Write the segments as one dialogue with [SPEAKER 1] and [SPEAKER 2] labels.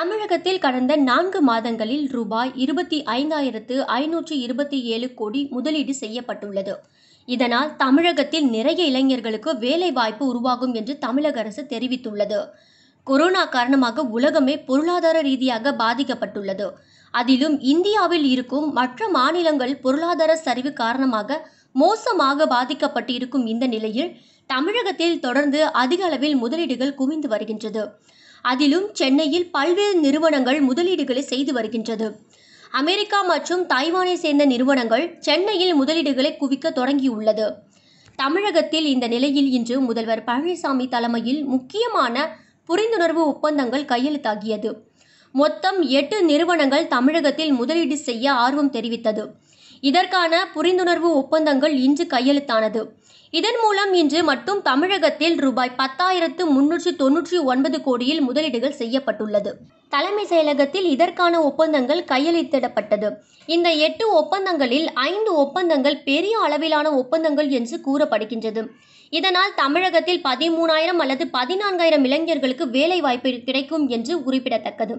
[SPEAKER 1] தமிழகத்தில் கடந்த நான்கு மாதங்களில் ரூபாய் இருபத்தி ஐந்தாயிரத்து ஐநூற்று இருபத்தி ஏழு கோடி முதலீடு செய்யப்பட்டுள்ளது. இதனால் தமிழகத்தில் நிறைய இளைஞர்களுக்கு வேலைவாய்ப்பு உருவாகும் என்று தமிழக அரசு தெரிவித்துள்ளது. கொரோனா காரணமாக உலகமே பொருளாதார ரீதியாக பாதிக்கப்பட்டுள்ளது. அதிலும் இந்தியாவில் இருக்கும் மற்ற மாநிலங்கள் பொருளாதார சரிவு காரணமாக மோசமாக பாதிக்கப்பட்டு இருக்கும் இந்த நிலையில் தமிழகத்தில் தொடர்ந்து அதிக அளவில் முதலீடுகள் குவிந்து வருகின்றது. அதிலும் சென்னையில் பல்வேறு நிறுவனங்கள் முதலீடுகளை செய்து வருகின்றது. அமெரிக்கா மற்றும் தாய்வானை சேர்ந்த நிறுவனங்கள் சென்னையில் முதலீடுகளை குவிக்க தொடங்கியுள்ளது. தமிழகத்தில் இந்த நிலையில் இன்று முதல்வர் பழனிசாமி தலைமையில் முக்கியமான புரிந்துணர்வு ஒப்பந்தங்கள் கையெழுத்தாகியது. மொத்தம் எட்டு நிறுவனங்கள் தமிழகத்தில் முதலீடு செய்ய ஆர்வம் தெரிவித்தது. இதற்கான புரிந்துணர்வு ஒப்பந்தங்கள் இன்று கையெழுத்தானது. இதன் மூலம் இன்று மட்டும் தமிழகத்தில் ரூபாய் பத்தாயிரத்து முன்னூற்று தொன்னூற்றி ஒன்பது கோடியில் முதலீடுகள் செய்யப்பட்டுள்ளது. தலைமை செயலகத்தில் இதற்கான ஒப்பந்தங்கள் கையெழுத்திடப்பட்டது. இந்த எட்டு ஒப்பந்தங்களில் ஐந்து ஒப்பந்தங்கள் பெரிய அளவிலான ஒப்பந்தங்கள் என்று கூறப்படுகின்றது. இதனால் தமிழகத்தில் பதிமூணாயிரம் அல்லது பதினான்காயிரம் இளைஞர்களுக்கு வேலை வாய்ப்பு கிடைக்கும் என்று குறிப்பிடத்தக்கது.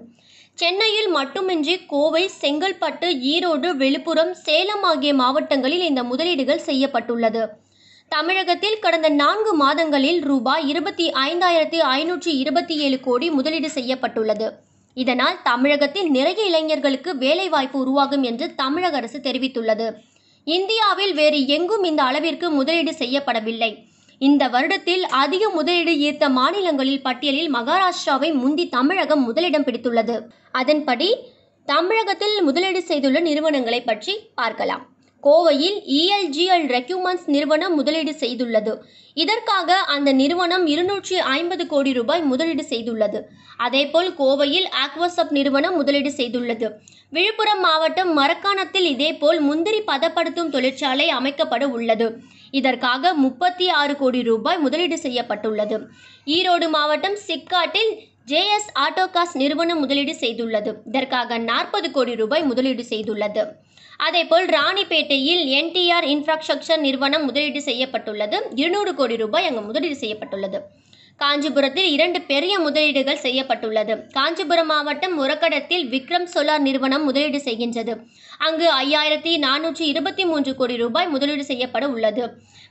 [SPEAKER 1] சென்னையில் மட்டுமின்றி கோவை செங்கல்பட்டு ஈரோடு விழுப்புரம் சேலம் ஆகிய மாவட்டங்களில் இந்த முதலீடுகள் செய்யப்பட்டுள்ளது. தமிழகத்தில் கடந்த நான்கு மாதங்களில் ரூபாய் இருபத்தி ஐந்தாயிரத்தி ஐநூற்றி இருபத்தி ஏழு கோடி முதலீடு செய்யப்பட்டுள்ளது. இதனால் தமிழகத்தில் நிறைய இளைஞர்களுக்கு வேலைவாய்ப்பு உருவாகும் என்று தமிழக அரசு தெரிவித்துள்ளது. இந்தியாவில் வேறு எங்கும் இந்த அளவிற்கு முதலீடு செய்யப்படவில்லை. இந்த வருடத்தில் அதிக முதலீடு ஈர்த்த மாநிலங்களில் பட்டியலில் மகாராஷ்டிராவை முந்தி தமிழகம் முதலிடம் பிடித்துள்ளது. அதன்படி தமிழகத்தில் முதலீடு செய்துள்ள நிறுவனங்களை பற்றி பார்க்கலாம். கோவையில் இஎல்ஜிஎல் ரெக்யூமெண்ட்ஸ் நிறுவனம் முதலீடு செய்துள்ளது. இதற்காக அந்த நிறுவனம் இருநூற்றி ஐம்பது கோடி ரூபாய் முதலீடு செய்துள்ளது. அதேபோல் கோவையில் ஆக்வாசப் நிறுவனம் முதலீடு செய்துள்ளது. விழுப்புரம் மாவட்டம் மரக்காணத்தில் இதேபோல் முந்திரி பதப்படுத்தும் தொழிற்சாலை அமைக்கப்பட உள்ளது. இதற்காக முப்பத்தி ஆறு கோடி ரூபாய் முதலீடு செய்யப்பட்டுள்ளது. ஈரோடு மாவட்டம் சிக்காட்டில் ஜேஎஸ் ஆட்டோகாஸ் நிறுவனம் முதலீடு செய்துள்ளது. இதற்காக நாற்பது கோடி ரூபாய் முதலீடு செய்துள்ளது. அதேபோல் ராணிப்பேட்டையில் என்டிஆர் இன்ஃப்ராஸ்ட்ரக்சர் நிறுவனம் முதலீடு செய்யப்பட்டுள்ளது. இருநூறு கோடி ரூபாய் அங்கு முதலீடு செய்யப்பட்டுள்ளது. காஞ்சிபுரத்தில் இரண்டு பெரிய முதலீடுகள் செய்யப்பட்டுள்ளது. காஞ்சிபுரம் மாவட்டம் முரக்கடத்தில் விக்ரம் சோலார் நிறுவனம் முதலீடு செய்கின்றது. அங்கு ஐயாயிரத்தி நானூற்றி இருபத்தி மூன்று கோடி ரூபாய் முதலீடு செய்யப்பட உள்ளது.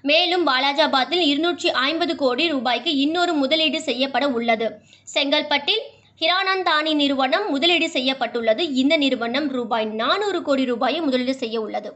[SPEAKER 1] மேலும் வாலாஜாபாத்தில் இருநூற்றி ஐம்பது கோடி ரூபாய்க்கு இன்னொரு முதலீடு செய்யப்பட உள்ளது. செங்கல்பட்டில் ஹிரானந்தானி நிறுவனம் முதலீடு செய்யப்பட்டுள்ளது. இந்த நிறுவனம் ரூபாய் நானூறு கோடி ரூபாயை முதலீடு செய்ய உள்ளது.